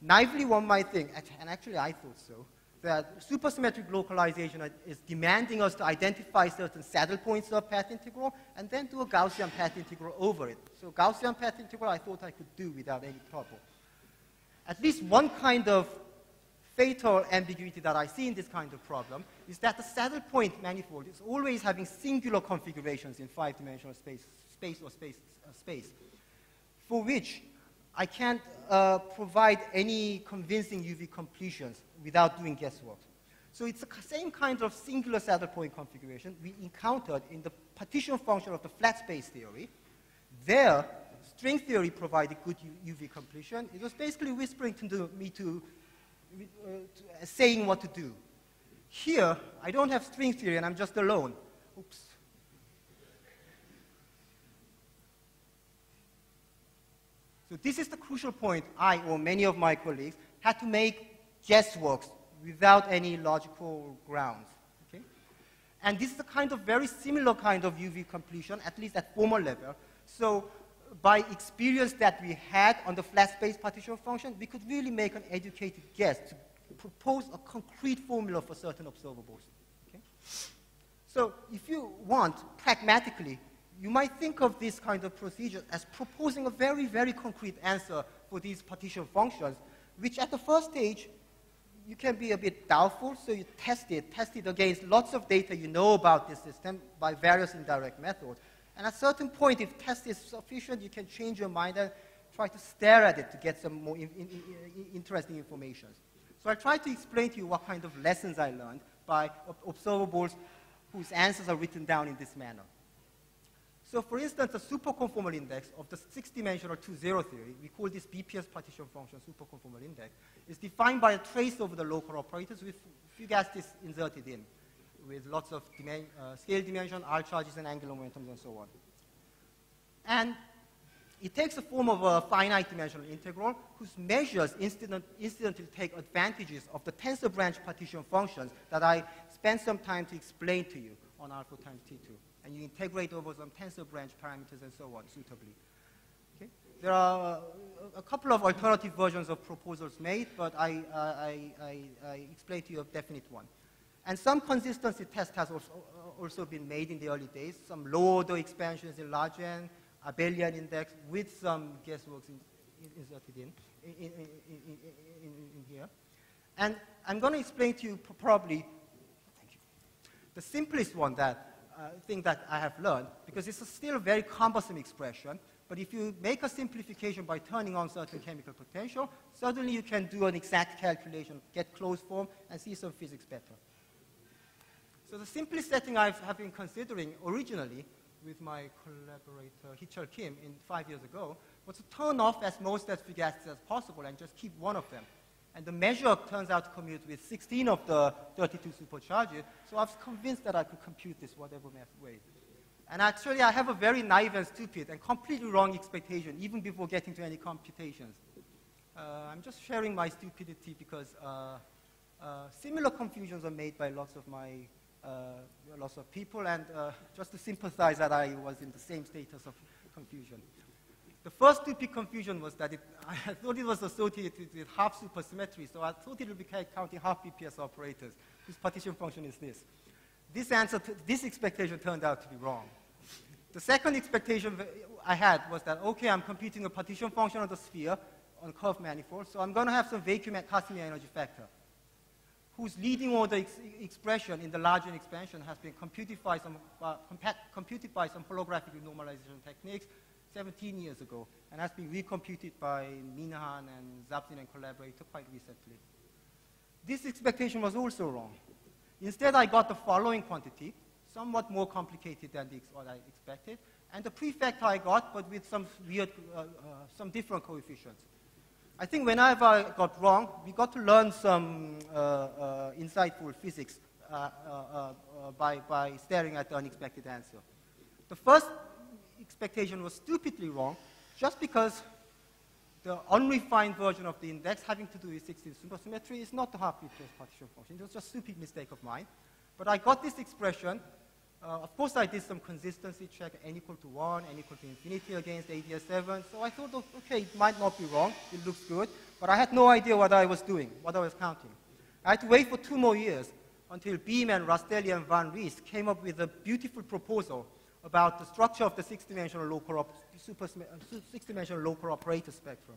Naively, one might think, and actually I thought so, that supersymmetric localization is demanding us to identify certain saddle points of path integral and then do a Gaussian path integral over it. So Gaussian path integral I thought I could do without any trouble. At least one kind of fatal ambiguity that I see in this kind of problem is that the saddle point manifold is always having singular configurations in five-dimensional space, space or space, uh, space for which I can't uh, provide any convincing UV completions without doing guesswork. So it's the same kind of singular saddle point configuration we encountered in the partition function of the flat space theory. There, string theory provided good UV completion. It was basically whispering to me to, uh, uh, saying what to do. Here, I don't have string theory and I'm just alone. Oops. So this is the crucial point I or many of my colleagues had to make guesswork without any logical grounds. Okay? And this is a kind of very similar kind of UV completion, at least at formal level. So by experience that we had on the flat space partition function, we could really make an educated guess to propose a concrete formula for certain observables. Okay? So if you want, pragmatically, you might think of this kind of procedure as proposing a very, very concrete answer for these partition functions, which at the first stage, you can be a bit doubtful, so you test it, test it against lots of data you know about this system by various indirect methods. And at a certain point, if test is sufficient, you can change your mind and try to stare at it to get some more in, in, in, interesting information. So I try to explain to you what kind of lessons I learned by observables whose answers are written down in this manner. So for instance, the superconformal index of the six-dimensional 2-0 theory, we call this BPS partition function superconformal index, is defined by a trace over the local operators with fugacities inserted in, with lots of uh, scale dimension, R charges, and angular momentums, and so on. And it takes the form of a finite dimensional integral whose measures incident, incidentally take advantages of the tensor branch partition functions that I spent some time to explain to you on alpha times T2 and you integrate over some tensor branch parameters and so on suitably. Okay? There are uh, a couple of alternative versions of proposals made, but I, uh, I, I, I explain to you a definite one. And some consistency test has also, also been made in the early days, some low-order expansions in large N, abelian index with some guesswork in, in, inserted in in, in here. And I'm going to explain to you probably the simplest one that uh, thing that I have learned, because it's still a very cumbersome expression, but if you make a simplification by turning on certain chemical potential, suddenly you can do an exact calculation, get closed form, and see some physics better. So the simplest setting I have been considering originally with my collaborator Hee-Cheol Kim in five years ago was to turn off as most as fugacities as possible and just keep one of them. And the measure turns out to commute with 16 of the 32 supercharges. So I was convinced that I could compute this whatever way. And actually, I have a very naive and stupid and completely wrong expectation, even before getting to any computations. Uh, I'm just sharing my stupidity because uh, uh, similar confusions are made by lots of my lots of people, and uh, just to sympathize that I was in the same status of confusion. The first stupid confusion was that it, I thought it was associated with half supersymmetry, so I thought it would be counting half BPS operators, whose partition function is this. This answer, this expectation turned out to be wrong. The second expectation I had was that, okay, I'm computing a partition function of the sphere on curved manifold, so I'm going to have some vacuum and Casimir energy factor, whose leading order ex expression in the large N expansion has been computed by some, uh, computed by some holographic normalization techniques 17 years ago, and has been recomputed by Minahan and Zabzin and collaborator quite recently. This expectation was also wrong. Instead, I got the following quantity, somewhat more complicated than the, what I expected, and the prefect I got, but with some weird, uh, uh, some different coefficients. I think whenever I got wrong, we got to learn some uh, uh insightful physics uh, uh, by, by staring at the unexpected answer. The first expectation was stupidly wrong, just because the unrefined version of the index having to do with 16 supersymmetry is not the BPS partition function. It was just a stupid mistake of mine. But I got this expression uh, of course, I did some consistency check, n equal to 1, n equal to infinity against ADS7. So I thought, okay, it might not be wrong. It looks good. But I had no idea what I was doing, what I was counting. I had to wait for two more years until Beem and Rastelli and Van Rees came up with a beautiful proposal about the structure of the six-dimensional local, super, six-dimensional local operator spectrum.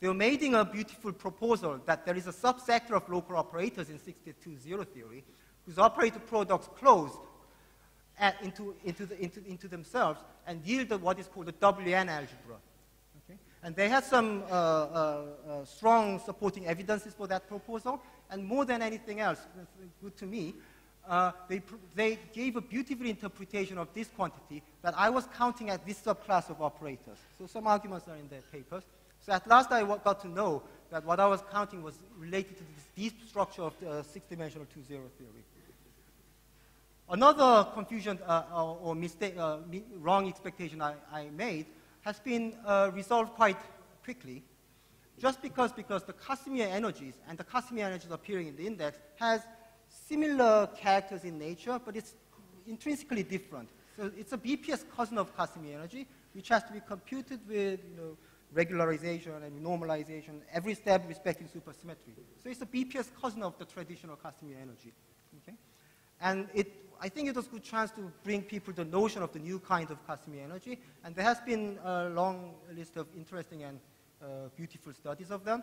They were making a beautiful proposal that there is a subsector of local operators in 62-0 theory whose operator products close into, into, the, into, into, themselves and yield what is called the WN algebra. Okay? And they had some uh, uh, uh, strong supporting evidences for that proposal, and more than anything else, good to me, uh, they, they gave a beautiful interpretation of this quantity that I was counting at this subclass of operators. So some arguments are in their papers. So at last I got to know that what I was counting was related to this deep structure of the six-dimensional 2-0 theory. Another confusion uh, or mistake, uh, wrong expectation I, I, made has been uh, resolved quite quickly. Just because, because the Casimir energies and the Casimir energies appearing in the index has similar characters in nature, but it's intrinsically different. So it's a BPS cousin of Casimir energy, which has to be computed with you know, regularization and normalization, every step respecting supersymmetry. So it's a BPS cousin of the traditional Casimir energy. Okay? And it I think it was a good chance to bring people the notion of the new kind of Casimir energy. And there has been a long list of interesting and uh, beautiful studies of them.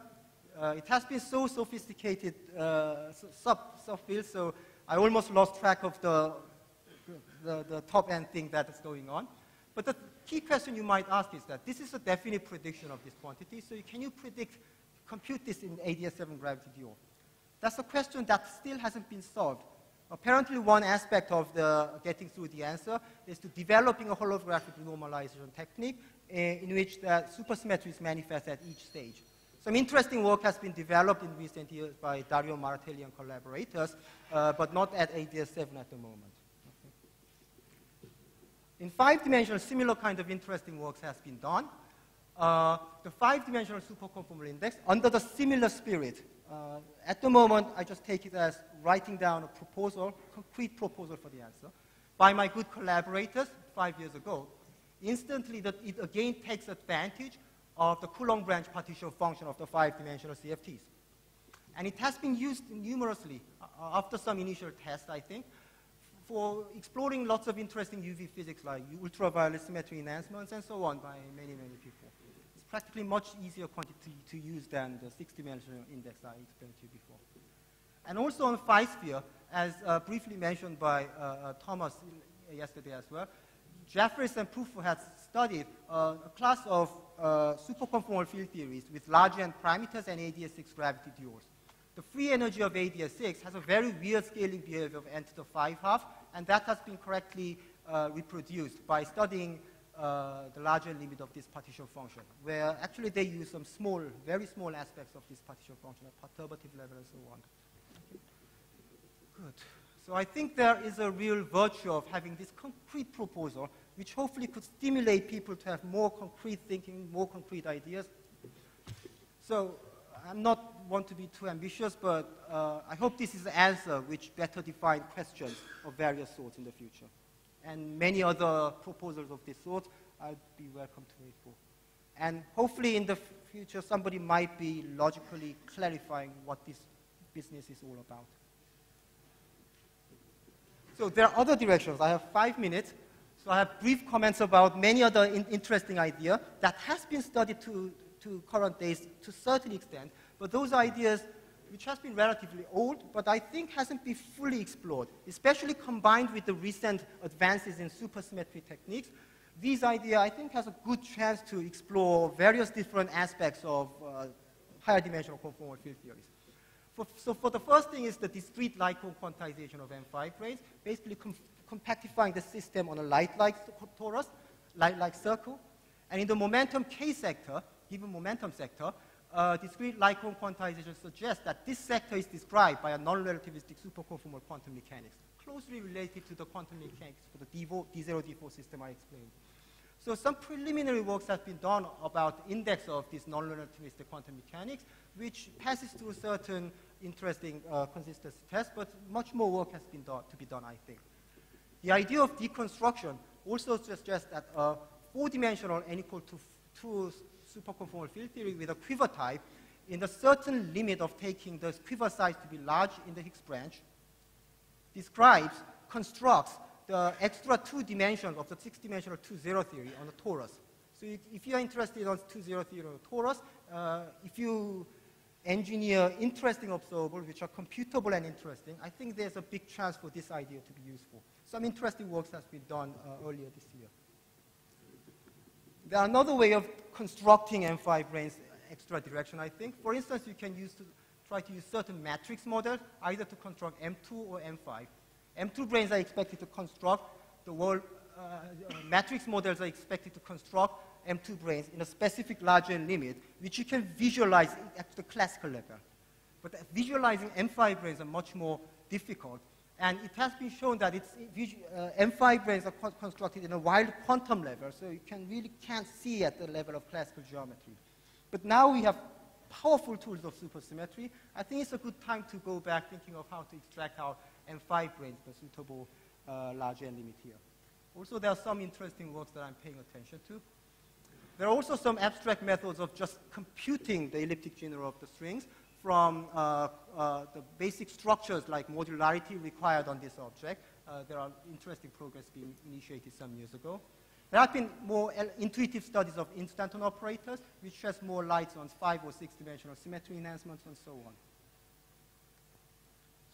Uh, it has been so sophisticated uh, sub, subfield, so I almost lost track of the, the, the top-end thing that is going on. But the key question you might ask is that this is a definite prediction of this quantity, so can you predict, compute this in ADS7 gravity dual? That's a question that still hasn't been solved. Apparently, one aspect of the getting through the answer is to developing a holographic normalization technique eh, in which the supersymmetry is manifest at each stage. Some interesting work has been developed in recent years by Dario Martelli and collaborators, uh, but not at ADS7 at the moment. In five dimensional, similar kind of interesting works has been done. Uh, the five-dimensional superconformal index, under the similar spirit, uh, at the moment, I just take it as writing down a proposal, concrete proposal for the answer, by my good collaborators five years ago. Instantly, that it again takes advantage of the Coulomb branch partition function of the five-dimensional CFTs. And it has been used numerously uh, after some initial tests, I think, for exploring lots of interesting UV physics like ultraviolet symmetry enhancements and so on by many, many people practically much easier quantity to use than the six-dimensional index I explained to you before. And also on five sphere, as uh, briefly mentioned by uh, uh, Thomas yesterday as well, Jafferis and Pufu had studied uh, a class of uh, superconformal field theories with Largian parameters and ADS6 gravity duals. The free energy of ADS6 has a very weird scaling behavior of n to the 5 half, and that has been correctly uh, reproduced by studying uh, the large N limit of this partition function, where actually they use some small, very small aspects of this partition function at perturbative level and so on. Good. So I think there is a real virtue of having this concrete proposal, which hopefully could stimulate people to have more concrete thinking, more concrete ideas. So I'm not want to be too ambitious, but uh, I hope this is the answer which better define questions of various sorts in the future. And many other proposals of this sort, I'd be welcome to for. And hopefully in the future, somebody might be logically clarifying what this business is all about. So there are other directions. I have five minutes. So I have brief comments about many other in interesting ideas that has been studied to, to current days to a certain extent, but those ideas which has been relatively old, but I think hasn't been fully explored, especially combined with the recent advances in supersymmetry techniques. This idea, I think, has a good chance to explore various different aspects of uh, higher dimensional conformal field theories. For, so for the first thing is the discrete cone quantization of M5 branes, basically com compactifying the system on a light-like torus, light-like circle. And in the momentum K sector, given momentum sector, uh, discrete cone quantization suggests that this sector is described by a non-relativistic superconformal quantum mechanics, closely related to the quantum mechanics for the D0, D4 system I explained. So some preliminary works have been done about the index of this non-relativistic quantum mechanics, which passes through certain interesting uh, consistency tests, but much more work has been done, to be done, I think. The idea of deconstruction also suggests that a four-dimensional n equal to 2 superconformal field theory with a quiver type in the certain limit of taking the quiver size to be large in the Higgs branch describes, constructs the extra two dimensions of the six-dimensional 2-0 theory on the torus. So if you're interested on 2-0 theory on the torus, uh, if you engineer interesting observables which are computable and interesting, I think there's a big chance for this idea to be useful. Some interesting works has been done uh, earlier this year. There are another way of constructing M5 branes extra direction, I think. For instance, you can use to try to use certain matrix models, either to construct M2 or M5. M2 branes are expected to construct the world, uh, uh, matrix models are expected to construct M2 branes in a specific large N limit, which you can visualize at the classical level. But visualizing M5 branes are much more difficult. And it has been shown that it's, uh, M5 branes are co constructed in a wild quantum level, so you can really can't see at the level of classical geometry. But now we have powerful tools of supersymmetry. I think it's a good time to go back thinking of how to extract our M5 branes the suitable uh, large n limit here. Also, there are some interesting works that I'm paying attention to. There are also some abstract methods of just computing the elliptic genera of the strings from uh, uh, the basic structures like modularity required on this object. Uh, there are interesting progress being initiated some years ago. There have been more intuitive studies of instanton operators, which sheds more light on five or six dimensional symmetry enhancements and so on.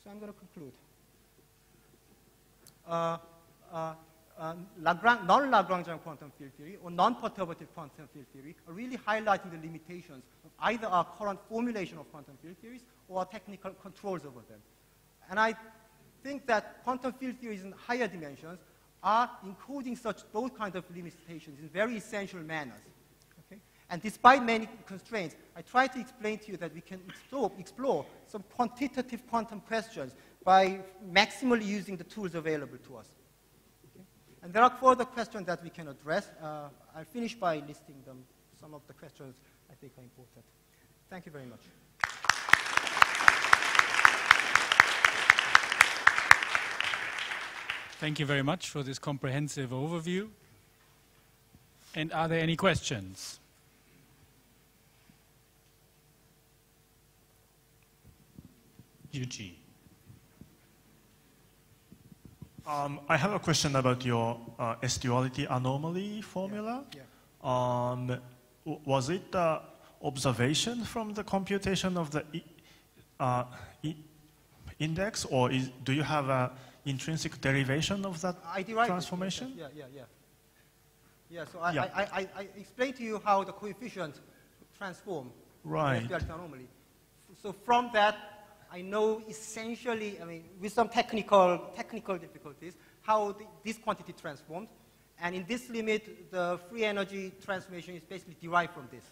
So I'm going to conclude. Non-Lagrangian quantum field theory or non-perturbative quantum field theory are really highlighting the limitations of either our current formulation of quantum field theories or our technical controls over them. And I think that quantum field theories in higher dimensions are encoding such both kinds of limitations in very essential manners. Okay? And despite many constraints, I try to explain to you that we can explore, explore some quantitative quantum questions by maximally using the tools available to us. And there are further questions that we can address. Uh, I'll finish by listing them, some of the questions I think are important. Thank you very much. Thank you very much for this comprehensive overview. And are there any questions? Eugene. Um, I have a question about your uh, S-duality anomaly formula. Yeah. Yeah. Um, was it uh, observation from the computation of the uh, index, or is, do you have an intrinsic derivation of that transformation? Yeah, yeah, yeah. Yeah, so I, yeah. I, I, I explained to you how the coefficient transform right. the anomaly. So from that, I know essentially, I mean, with some technical, technical difficulties, how the, this quantity transformed. And in this limit, the free energy transformation is basically derived from this.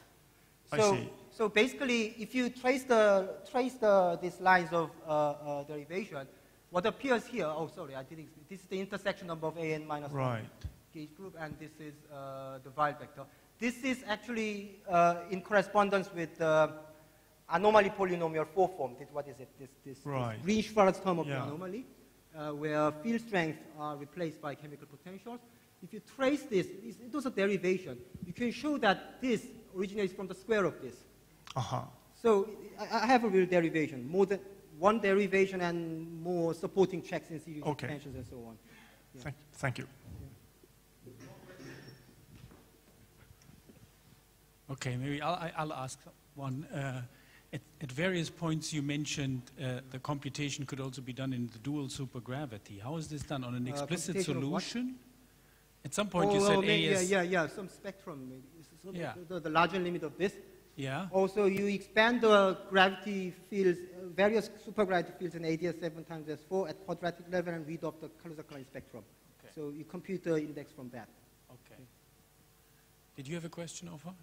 I So, see. so basically, if you trace the trace the these lines of uh, uh, derivation, what appears here? Oh, sorry, I didn't. This is the intersection number of a n minus Right. gauge group, and this is uh, the Weyl vector. This is actually uh, in correspondence with the anomaly polynomial four form. This, what is it? This, this, Right. this Green-Schwarz term of the anomaly, uh, where field strengths are replaced by chemical potentials. If you trace this, this- those are derivation. You can show that this originates from the square of this. Uh-huh. So I, I have a real derivation, more than one derivation and more supporting checks in series Okay. expansions and so on. Yeah. Thank, thank you. Okay, maybe I'll, I'll ask one. Uh, at, at various points, you mentioned uh, the computation could also be done in the dual supergravity. How is this done on an Uh, explicit solution? At some point, you Oh, said oh, yeah, yeah, yeah, some spectrum. maybe. So the- Yeah. the, the large N limit of this. Yeah? Also, you expand the gravity fields, uh, various supergravity fields in ADS 7 times S4 at quadratic level and read off the Kaluza-Klein spectrum. Okay. So you compute the index from that. Okay. Did you have a question, Vafa?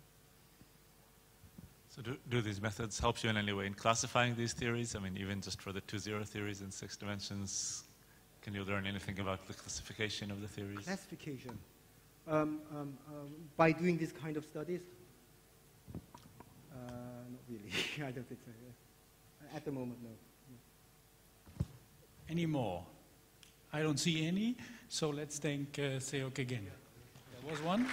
So do, do these methods help you in any way in classifying these theories? I mean, even just for the two zero theories in six dimensions, can you learn anything about the classification of the theories? Classification. Um, um, um, by doing this kind of studies? Uh, not really. I don't think so. yeah. At the moment, no. Any more? I don't see any, so let's thank uh, Seok again. There was one.